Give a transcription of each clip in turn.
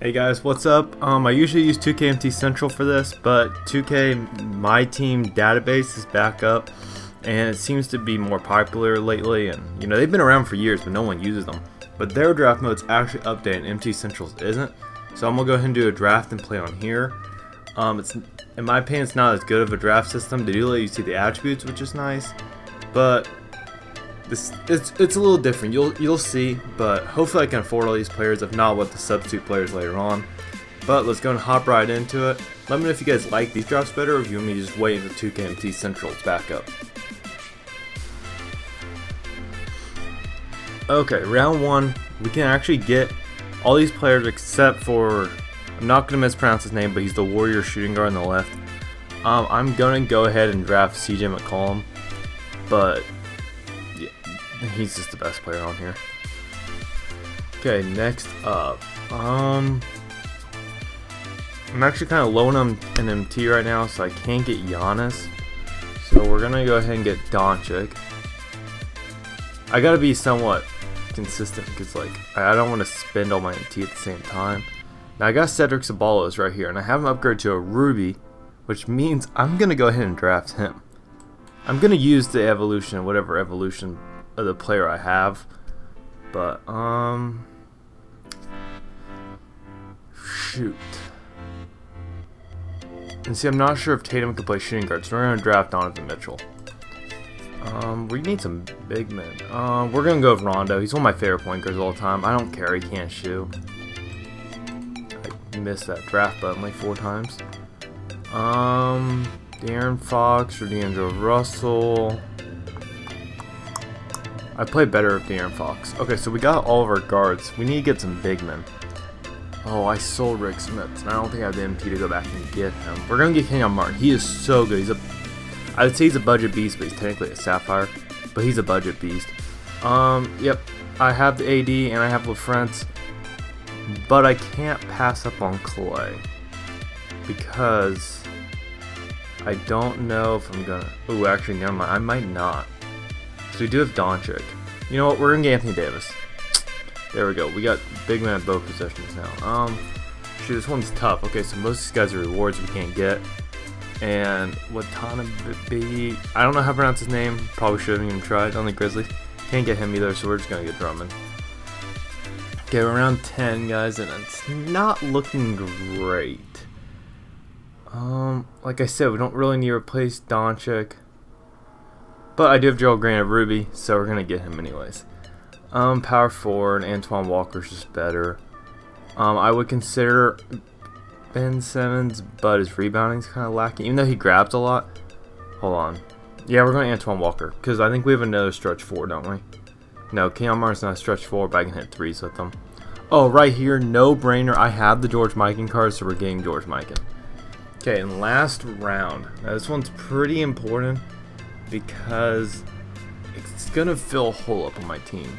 Hey guys, what's up? Um, I usually use 2KMT Central for this, but 2K My Team database is back up, and it seems to be more popular lately. And you know they've been around for years, but no one uses them. But their draft mode's actually updated, and MT Central's isn't. So I'm gonna go ahead and do a draft and play on here. Um, it's in my opinion, it's not as good of a draft system. They do let you see the attributes, which is nice, but this it's it's a little different. You'll you'll see, but hopefully I can afford all these players. If not, with the substitute players later on. But let's go and hop right into it. Let me know if you guys like these drafts better, or if you want me to just wait until 2KMT Central's back up. Okay, round one, we can actually get all these players except for I'm not gonna mispronounce his name, but he's the Warrior shooting guard on the left. Um, I'm gonna go ahead and draft CJ McCollum, but He's just the best player on here. Okay, next up. Um, I'm actually kind of low on an MT right now, so I can't get Giannis. So we're gonna go ahead and get Doncic. I gotta be somewhat consistent because like I don't want to spend all my MT at the same time. Now I got Cedric Ceballos right here, and I have him upgraded to a Ruby, which means I'm gonna go ahead and draft him. I'm gonna use the evolution, whatever evolution of the player I have. But, um... Shoot. And see, I'm not sure if Tatum can play shooting guard, so we're going to draft Donovan Mitchell. Um, we need some big men. Um, we're going to go with Rondo. He's one of my favorite point guards all the time. I don't care. He can't shoot. I missed that draft button like four times. Um, De'Aaron Fox or D'Angelo Russell. I play better with De'Aaron Fox. Okay, so we got all of our guards. We need to get some big men. Oh, I sold Rik Smits, and I don't think I have the MP to go back and get him. We're to get Kenyon Martin. He is so good. He's a, I would say he's a budget beast, but he's technically a Sapphire. But he's a budget beast. Um, yep. I have the AD, and I have LaFrentz. But I can't pass up on Clay. Because I don't know if I'm to... Oh, actually, never mind. I might not. So we do have Doncic. You know what? We're gonna get Anthony Davis. There we go. We got big man both positions now. Um, shoot, this one's tough. Okay, so most of these guys are rewards we can't get. And Watanabe, I don't know how to pronounce his name. Probably shouldn't even tried on the Grizzlies. Can't get him either, so we're just gonna get Drummond. Okay, we're around 10 guys, and it's not looking great. Um, like I said, we don't really need to replace Doncic. But I do have Gerald Green at Ruby, so we're going to get him anyways. Um, power forward, Antoine Walker's just better. Um, I would consider Ben Simmons, but his rebounding's kind of lacking, even though he grabs a lot. Hold on. Yeah, we're going Antoine Walker, because I think we have another stretch four, don't we? No, Kenyon Martin's not a stretch four, but I can hit threes with them. Oh, right here, no brainer. I have the George Mikan card, so we're getting George Mikan. Okay, and last round. Now, this one's pretty important because it's gonna fill a hole up on my team.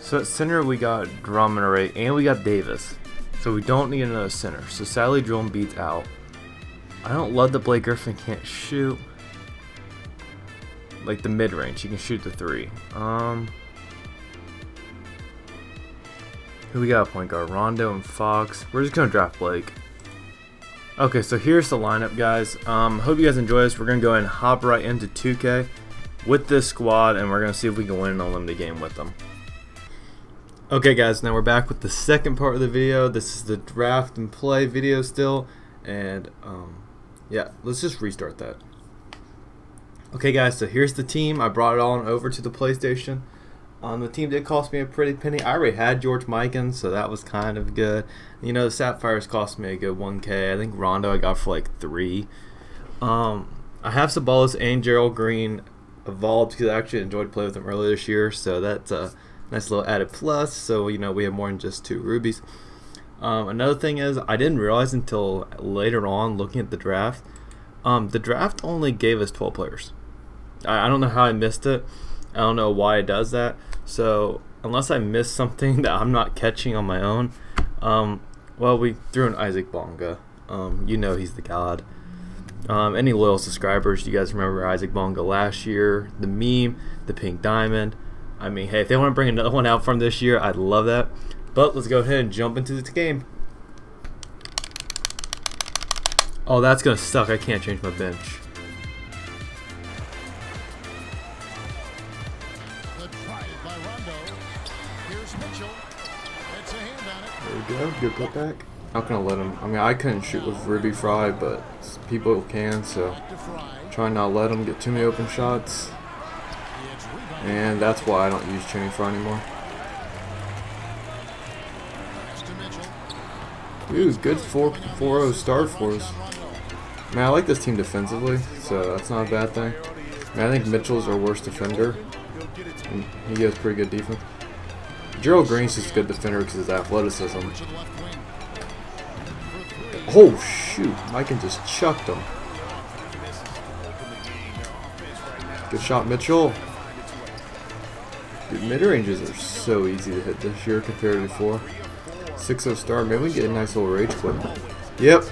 So at center we got Drummond already, and we got Davis. So we don't need another center. So Sally Joel beats out. I don't love that Blake Griffin can't shoot. Like the mid range, he can shoot the three. Um, who we got point guard? Rondo and Fox. We're just gonna draft Blake. Okay, so here's the lineup, guys. Um, hope you guys enjoy this. We're going to go and hop right into 2K with this squad, and we're going to see if we can win an unlimited game with them. Okay, guys, now we're back with the second part of the video. This is the draft and play video still, and um, yeah, let's just restart that. Okay, guys, so here's the team. I brought it all over to the PlayStation. Um, the team did cost me a pretty penny. I already had George Mikan, so that was kind of good. You know, the Sapphires cost me a good 1K. I think Rondo I got for like 3 Um, I have Ceballos and Gerald Green evolved because I actually enjoyed playing with them earlier this year, so that's a nice little added plus. So, you know, we have more than just two rubies. Um, another thing is, I didn't realize until later on looking at the draft, um, the draft only gave us 12 players. I, I don't know how I missed it. I don't know why it does that. So unless I missed something that I'm not catching on my own, um, well, we threw in Isaac Bonga. Um, you know he's the god. Um, any loyal subscribers, you guys remember Isaac Bonga last year, the meme, the pink diamond. I mean, hey, if they want to bring another one out from this year, I'd love that. But let's go ahead and jump into this game. Oh, that's going to suck. I can't change my bench. Good putback. Not gonna let him. I mean, I couldn't shoot with Ruby Frye, but people can, so to try not let him get too many open shots. And that's why I don't use Channing Frye anymore. To. Dude, good 4 4 start for us. Man, I like this team defensively, so that's not a bad thing. Man, I think Mitchell's our worst defender. And he gives pretty good defense. Gerald Green's just a good defender because of his athleticism. Oh, shoot. Mike just chucked him. Good shot, Mitchell. Dude, mid-ranges are so easy to hit this year compared to before. 6-0 star. Maybe we can get a nice little rage clip. Yep.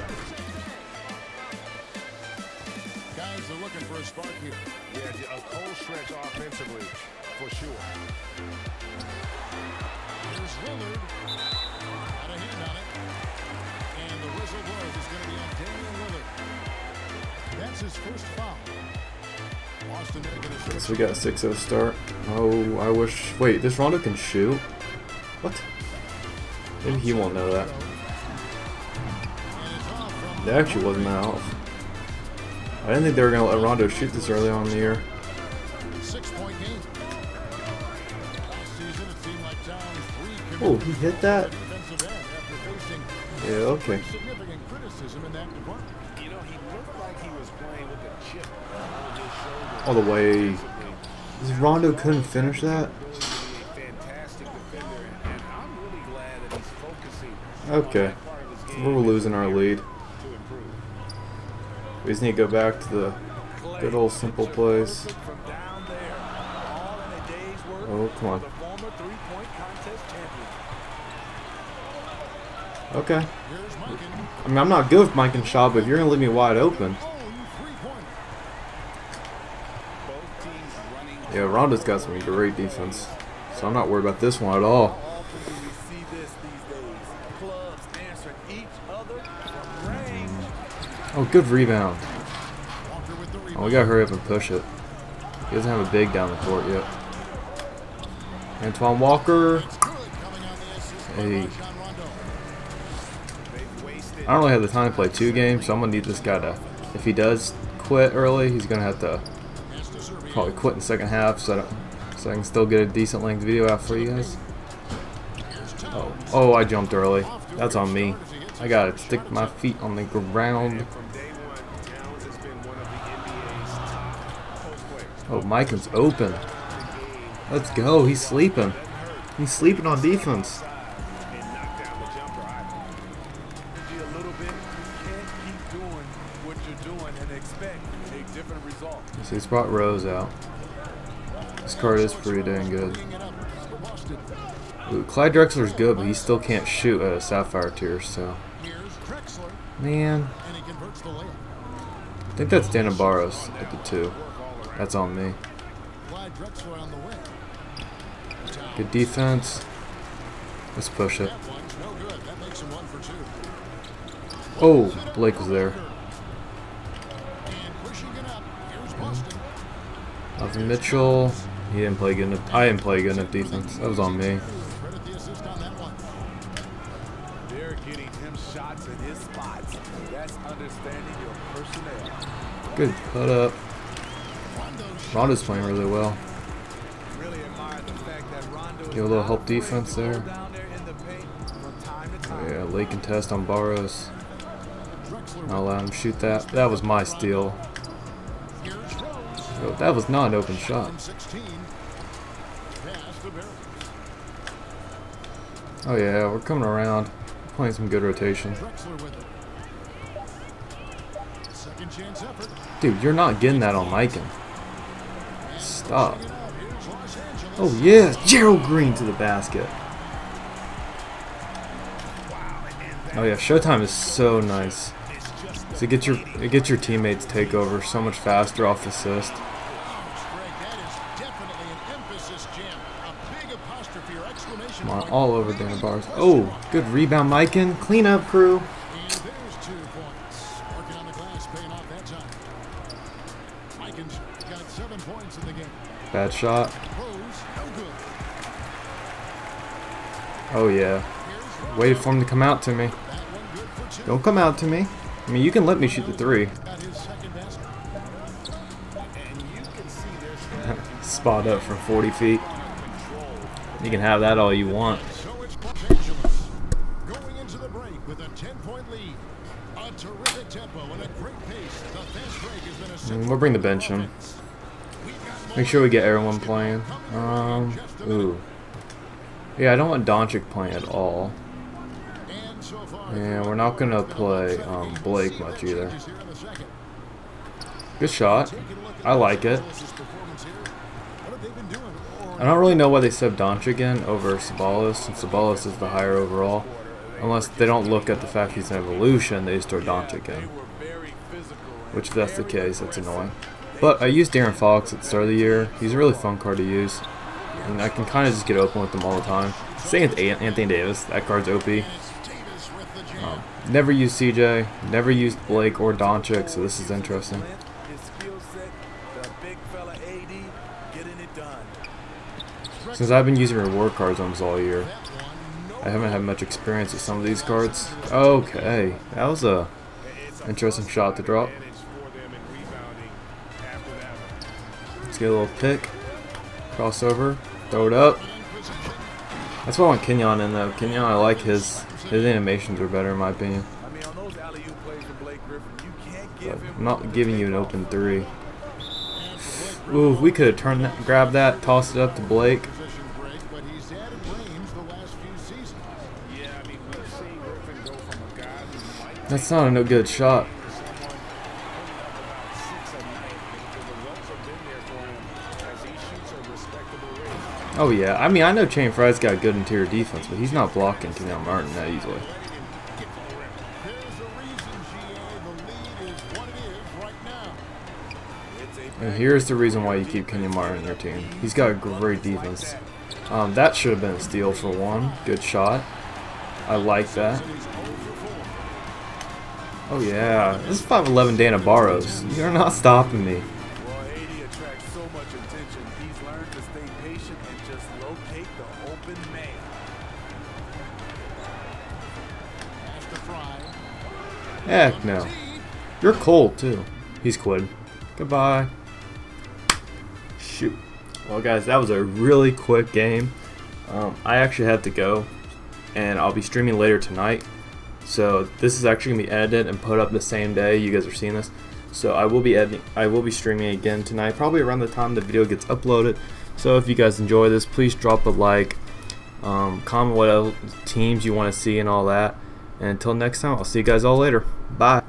Lillard. His first foul. Boston making. So we got a 6-0 start. Oh, I wish... Wait, this Rondo can shoot? What? Maybe he won't know that. And it's off from That actually wasn't that off. I didn't think they were going to let Rondo shoot this early on in the year. six-point game. Last season, it seemed like Towns' three Oh, he hit that? defensive end after facing Yeah, okay. significant criticism in that department. You know, he looked like he was playing with a chip on his shoulder. All the way... Rondo couldn't finish that? Really a fantastic defender, and I'm really glad that he's focusing on Okay. that part of his game We're losing our lead. We just need to go back to the good old simple plays. From down there, all in a day's work Oh, come on. for the former three-point contest champion. Okay. I mean, I'm not good with Mike and Shaw, but if you're going to leave me wide open... Oh, you three-pointer. Both teams running Yeah, Rondo's got some great defense. So I'm not worried about this one at all. Oh, good rebound. Oh, we gotta hurry up and push it. He doesn't have a big down the court yet. Antoine Walker. Hey. I don't really have the time to play two games, so I'm gonna need this guy to. If he does quit early, he's gonna have to. Probably quit in the second half, so I, so I can still get a decent length video out for you guys. Oh, oh, I jumped early. That's on me. I gotta stick my feet on the ground. Oh, Mikan's open. Let's go. He's sleeping. He's sleeping on defense. So he's brought Rose out. This card is pretty dang good. Bringing it up. Ooh, Clyde Drexler's good, but he still can't shoot at a Sapphire tier, so. Man, and he converts the layup. I think that's Dana Barros at the two. That's on me. Clyde Drexler on the Good defense. Let's push it. That one's no good. That makes him one for two. Oh, Blake was there. Nothing Mitchell. He didn't play good enough. I didn't play good enough defense. That was on me. Credit the assist on that one. They're getting him shots in his spots. That's understanding your personnel. Good put up. Rondo. Rondo's playing really well. Really admire the fact that Rondo is Give a little help defense there. Down there in the paint from time to time. Yeah, late contest on Barros. I'll let him shoot that. That was my steal. That was not an open shot. From 16. Pass to Barrett. Oh yeah, we're coming around. Playing some good rotation. Drexler with it. Second chance effort. Dude, you're not getting that on Mikan. Stop. Bring it up. Here's Los Angeles. Oh yeah, Gerald Green to the basket. Oh yeah, Showtime is so nice. So it gets your it gets your teammates take over so much faster off assist. Uh, all over the bars. Oh, good rebound, Mikan. Cleanup crew. Bad shot. Oh, yeah. Waited for him to come out to me. Don't come out to me. I mean, you can let me shoot the three. Spot up from 40 feet. You can have that all you want. So it's going into the break with a 10-point lead. A terrific tempo and a great pace. The fast break has been a Mm, We'll bring the bench in. offense. We've got Make sure we get everyone playing. Um, ooh. Yeah, I don't want Doncic playing at all. And Yeah, we're not gonna play um, Blake much either. changes here in the second. Good shot. Taking a look at I like it. I don't really know why they subbed Doncic over Ceballos, since Ceballos is the higher overall. Unless they don't look at the fact he's an evolution, they just throw Doncic in. Which, if that's the case, that's annoying. But I used De'Aaron Fox at the start of the year. He's a really fun card to use. And I can kind of just get open with him all the time. Same with Anthony Davis. That card's OP. Um, never used CJ. Never used Blake or Doncic, so this is interesting. His skill set, the big fella AD, getting it done. Since I've been using reward cards almost all year, I haven't had much experience with some of these cards. Okay, that was a Interesting shot to drop. let's get a little pick, crossover, throw it up. That's why I want Kenyon in though. Kenyon, I like his his animations are better in my opinion. But I'm not giving you an open three. Ooh, we could have turned that, grabbed that, tossed it up to Blake. position break, but he's added range the last few seasons. Yeah, I mean, we've seen Griffin go from a guy who might That's not a no good shot. Oh yeah, I mean I know Chain Frye's got good interior defense, but he's not blocking Kenyon Martin that easily. And here's the reason why you keep Kenyon Martin in your team. He's got a great defense. Um, that should have been a steal for one. Good shot. I like that. Oh yeah, this is 5'11 Dana Barros. You're not stopping me. Well, AD attracts so much attention. He's learned to stay patient and just locate the open man. Pass to Frye. Heck no. You're cold too. He's quit. Goodbye. Shoot. Well, guys, that was a really quick game. Um, I actually have to go, and I'll be streaming later tonight. So this is actually gonna be edited and put up the same day. You guys are seeing this. So I will be editing. I will be streaming again tonight, probably around the time the video gets uploaded. So if you guys enjoy this, please drop a like, um, comment what teams you want to see and all that. And until next time, I'll see you guys all later. Bye.